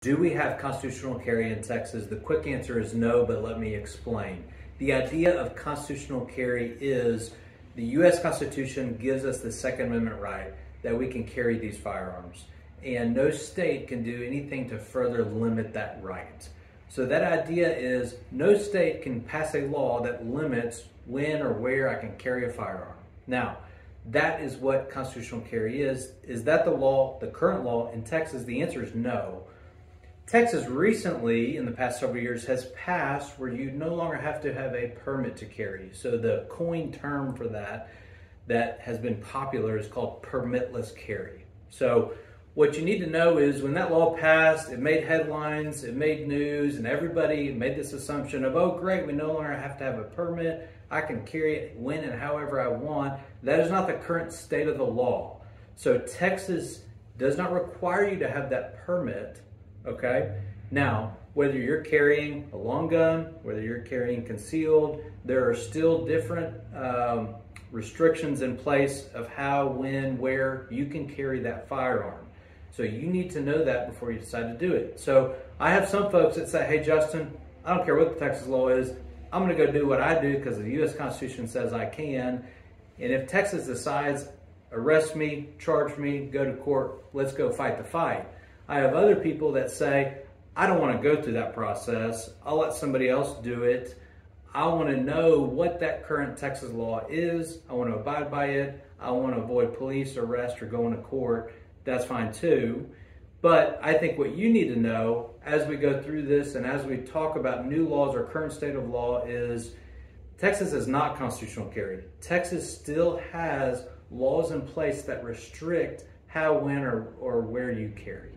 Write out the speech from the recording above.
Do we have constitutional carry in Texas? The quick answer is no, but let me explain. The idea of constitutional carry is the U.S. Constitution gives us the Second Amendment right that we can carry these firearms. And no state can do anything to further limit that right. So that idea is no state can pass a law that limits when or where I can carry a firearm. Now, that is what constitutional carry is. Is that the law, the current law in Texas? The answer is no. Texas recently, in the past several years, has passed where you no longer have to have a permit to carry. So the coin term for that that has been popular is called permitless carry. So what you need to know is when that law passed, it made headlines, it made news, and everybody made this assumption of, oh, great, we no longer have to have a permit. I can carry it when and however I want. That is not the current state of the law. So Texas does not require you to have that permit okay? Now, whether you're carrying a long gun, whether you're carrying concealed, there are still different um, restrictions in place of how, when, where you can carry that firearm. So you need to know that before you decide to do it. So I have some folks that say, hey, Justin, I don't care what the Texas law is. I'm going to go do what I do because the U.S. Constitution says I can. And if Texas decides, arrest me, charge me, go to court, let's go fight the fight. I have other people that say, I don't want to go through that process. I'll let somebody else do it. I want to know what that current Texas law is. I want to abide by it. I want to avoid police arrest or going to court. That's fine too. But I think what you need to know as we go through this and as we talk about new laws or current state of law is Texas is not constitutional carry. Texas still has laws in place that restrict how, when, or, or where you carry.